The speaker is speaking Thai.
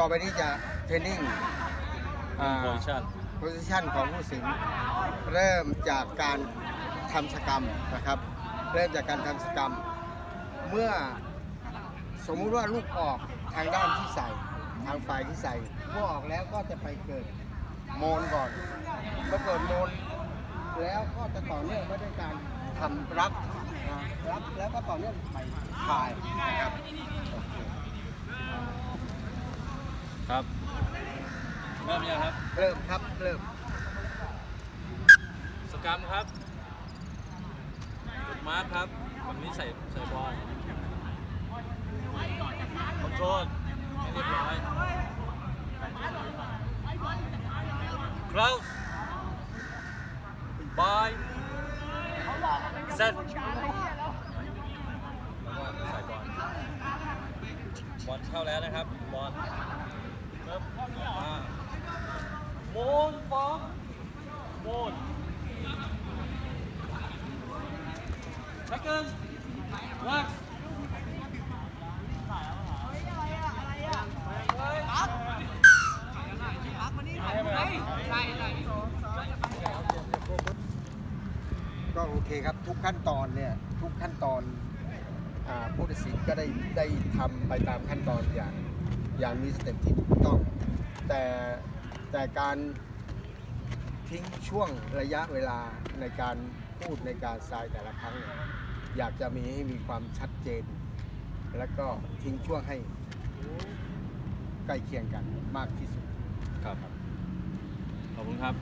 ต่อไปนี้จะ training position position ของผู้ตัดสินเริ่มจากการทำ scrum นะครับ เริ่มจากการทำ scrum เมื่อสมมุติว่าลูกออกทางด้านที่ใส่ทางฝ่ายที่ใส่เมื่อออกแล้วก็จะไปเกิด maul ก่อนเมื่อเกิด maul แล้วก็จะต่อเนื่องไปด้วยการทำ ruck นะ ruck แล้วก็ต่อเนื่องไปถ่ายนะครับโอเคครับ เริ่มยังครับ เริ่มครับ เริ่ม สกรรมครับกดมาร์คครับฝั่งนี้ใส่ใส่บอลคอนโทรลให้เรียบร้อยคราวส์บายเซตแล้วก็ใส่บอลบอลเข้าแล้วนะครับบอลเริ่มมา โมนฟองโมน Second. Wax. ก็โอเคครับทุกขั้นตอนเนี่ยทุกขั้นตอนอผู้ตัดสินก็ได้ได้ทำไปตามขั้นตอนอย่าง อย่างมีสเต็ปที่ถูกต้อง แต่แต่การทิ้งช่วงระยะเวลาในการพูดในการทรายแต่ละครั้ง อยากจะมีให้มีความชัดเจน แล้วก็ทิ้งช่วงให้ใกล้เคียงกันมากที่สุดครับขอบคุณครับ